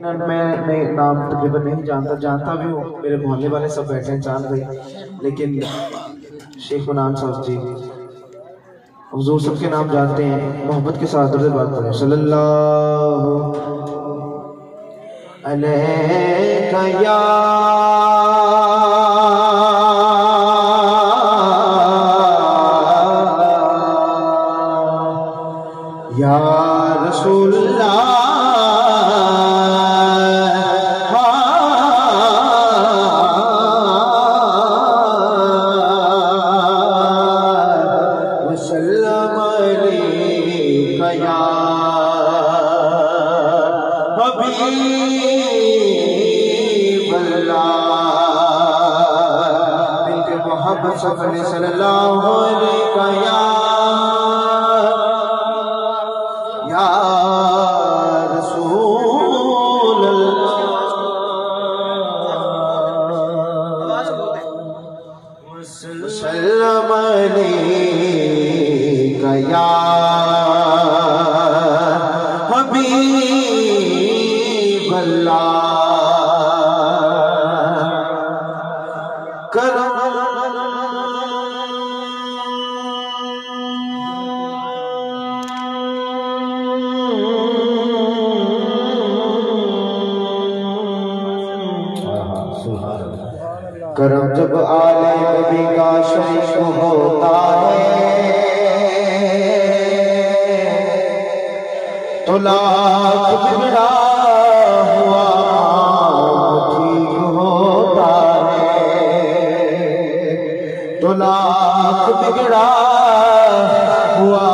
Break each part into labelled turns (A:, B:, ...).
A: मैं मैं नाम तकरीबन नहीं जानता जानता भी हूँ। मेरे मोहल्ले वाले सब बैठे हैं, जान रहे लेकिन शेख मनान साहब जी, हजूर सबके नाम जानते हैं। मोहब्बत के साथ दर्द बात करें। सल्लल्लाहु अलैहि मोहब्बत सफ़र सल्लल्लाहु अलैका या या रसूल वसल्लम अलैका जब आले नबी का शरीक होता है। तो लाख बिगड़ा हुआ ठीक होता है। तो लाख बिगड़ा हुआ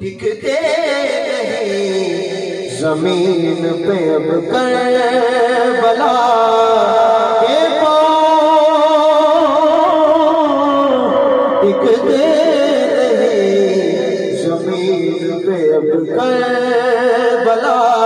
A: टिकते नहीं जमीन पे अब कर बला के टिकते नहीं जमीन पे अब कर बला